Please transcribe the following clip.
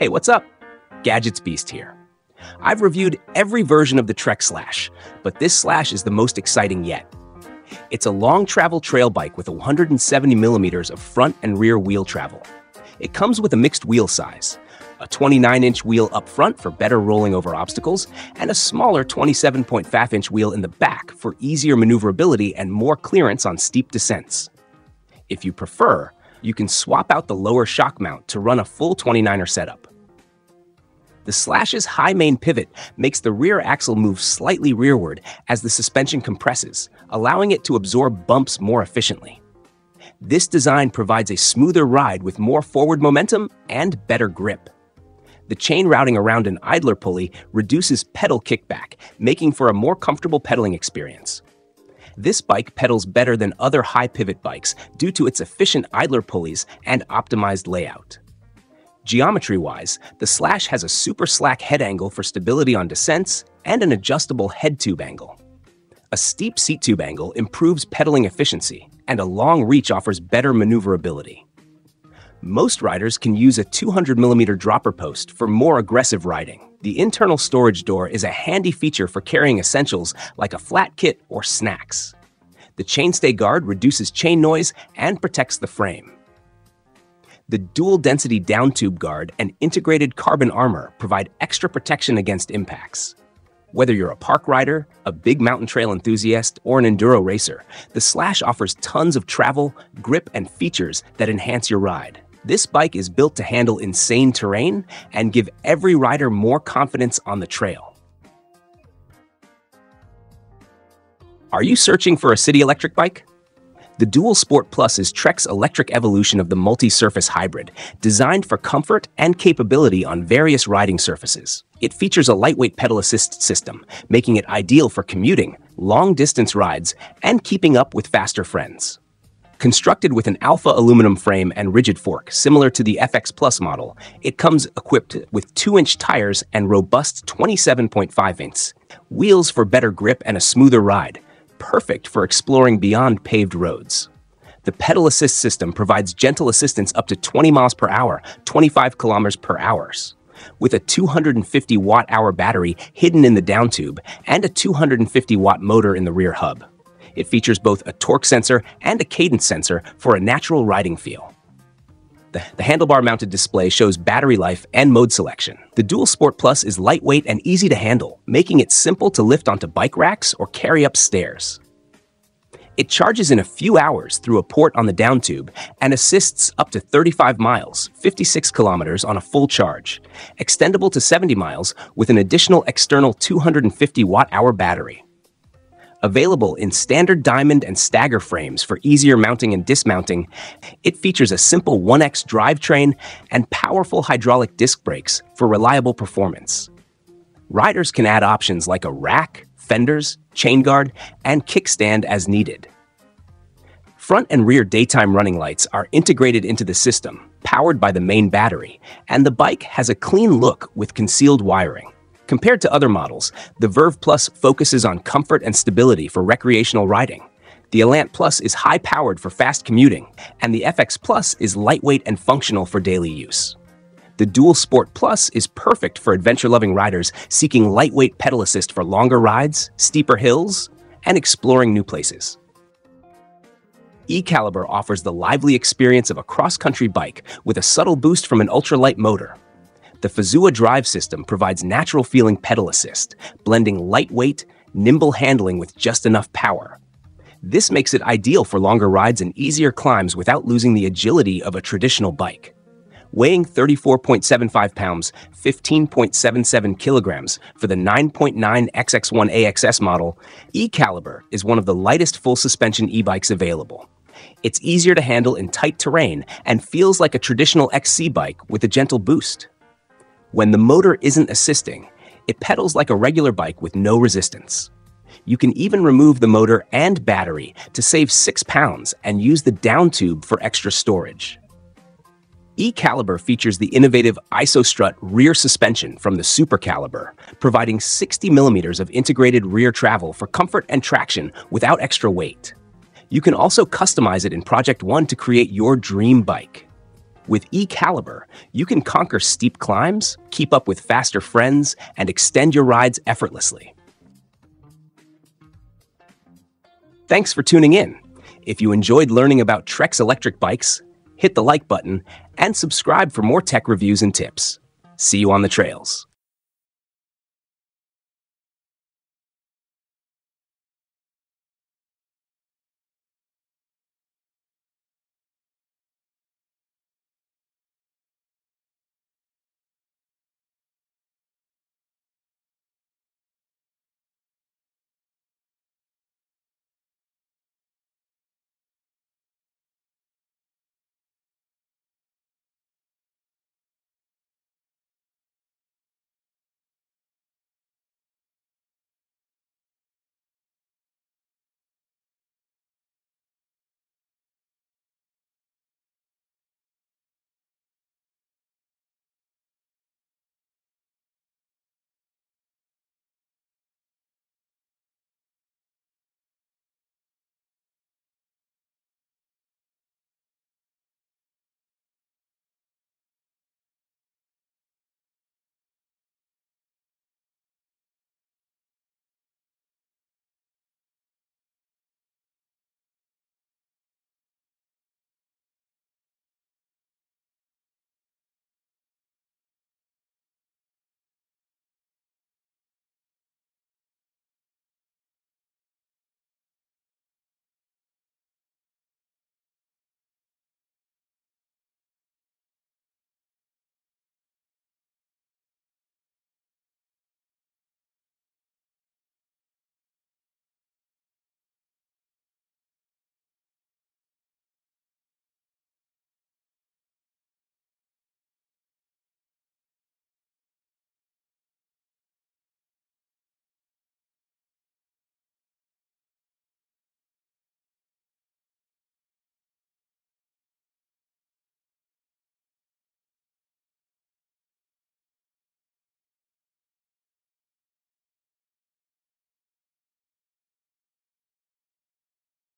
Hey, what's up? Gadgets Beast here. I've reviewed every version of the Trek Slash, but this Slash is the most exciting yet. It's a long travel trail bike with 170 millimeters of front and rear wheel travel. It comes with a mixed wheel size, a 29 inch wheel up front for better rolling over obstacles, and a smaller 27.5 inch wheel in the back for easier maneuverability and more clearance on steep descents. If you prefer, you can swap out the lower shock mount to run a full 29er setup. The Slash's high main pivot makes the rear axle move slightly rearward as the suspension compresses, allowing it to absorb bumps more efficiently. This design provides a smoother ride with more forward momentum and better grip. The chain routing around an idler pulley reduces pedal kickback, making for a more comfortable pedaling experience. This bike pedals better than other high pivot bikes due to its efficient idler pulleys and optimized layout. Geometry wise, the Slash has a super slack head angle for stability on descents and an adjustable head tube angle. A steep seat tube angle improves pedaling efficiency, and a long reach offers better maneuverability. Most riders can use a 200mm dropper post for more aggressive riding. The internal storage door is a handy feature for carrying essentials like a flat kit or snacks. The chainstay guard reduces chain noise and protects the frame. The dual density down tube guard and integrated carbon armor provide extra protection against impacts. Whether you're a park rider, a big mountain trail enthusiast, or an enduro racer, the Slash offers tons of travel, grip, and features that enhance your ride. This bike is built to handle insane terrain and give every rider more confidence on the trail. Are you searching for a city electric bike? The Dual Sport Plus is Trek's electric evolution of the multi-surface hybrid, designed for comfort and capability on various riding surfaces. It features a lightweight pedal assist system, making it ideal for commuting, long-distance rides, and keeping up with faster friends. Constructed with an alpha aluminum frame and rigid fork, similar to the FX Plus model, it comes equipped with 2-inch tires and robust 27.5 inch wheels for better grip and a smoother ride, perfect for exploring beyond paved roads. The pedal assist system provides gentle assistance up to 20 miles per hour, 25 kilometers per hour. With a 250 watt hour battery hidden in the down tube and a 250 watt motor in the rear hub. It features both a torque sensor and a cadence sensor for a natural riding feel. The, the handlebar mounted display shows battery life and mode selection. The Dual Sport Plus is lightweight and easy to handle, making it simple to lift onto bike racks or carry up stairs. It charges in a few hours through a port on the down tube and assists up to 35 miles, 56 kilometers on a full charge, extendable to 70 miles with an additional external 250 watt hour battery. Available in standard diamond and stagger frames for easier mounting and dismounting, it features a simple 1X drivetrain and powerful hydraulic disc brakes for reliable performance. Riders can add options like a rack, fenders, chain guard, and kickstand as needed. Front and rear daytime running lights are integrated into the system, powered by the main battery, and the bike has a clean look with concealed wiring. Compared to other models, the Verve Plus focuses on comfort and stability for recreational riding. The Allant Plus is high-powered for fast commuting, and the FX Plus is lightweight and functional for daily use. The Dual Sport Plus is perfect for adventure-loving riders seeking lightweight pedal assist for longer rides, steeper hills, and exploring new places. E-Caliber offers the lively experience of a cross-country bike with a subtle boost from an ultralight motor, the Fazua drive system provides natural feeling pedal assist, blending lightweight, nimble handling with just enough power. This makes it ideal for longer rides and easier climbs without losing the agility of a traditional bike. Weighing 34.75 pounds, 15.77 kilograms for the 9.9 XX1 AXS model, E-Caliber is one of the lightest full suspension e-bikes available. It's easier to handle in tight terrain and feels like a traditional XC bike with a gentle boost. When the motor isn't assisting, it pedals like a regular bike with no resistance. You can even remove the motor and battery to save 6 pounds and use the down tube for extra storage. E-Caliber features the innovative IsoStrut rear suspension from the Super Caliber, providing 60 millimeters of integrated rear travel for comfort and traction without extra weight. You can also customize it in Project One to create your dream bike. With E-Caliber, you can conquer steep climbs, keep up with faster friends, and extend your rides effortlessly. Thanks for tuning in. If you enjoyed learning about Trek's electric bikes, hit the like button and subscribe for more tech reviews and tips. See you on the trails.